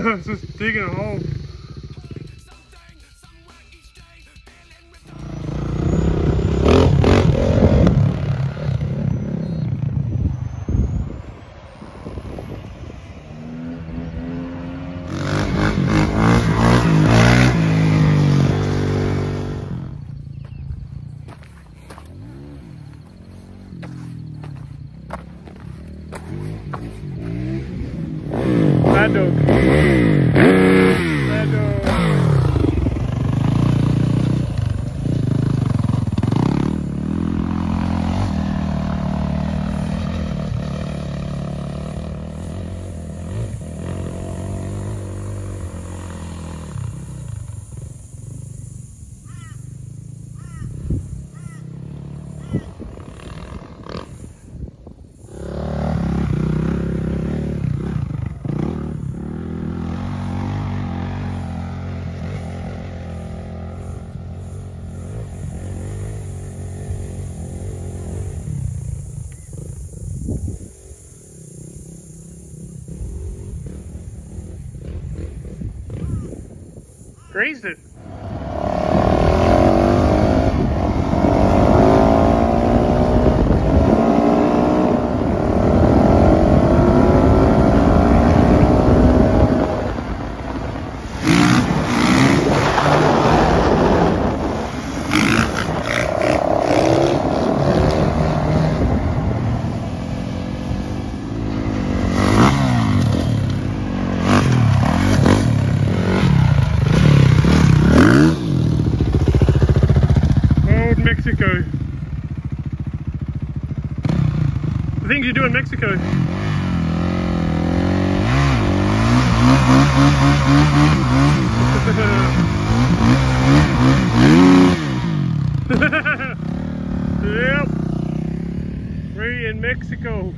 just digging a hole. Bad Grazed it. Mexico. yep. We're in Mexico.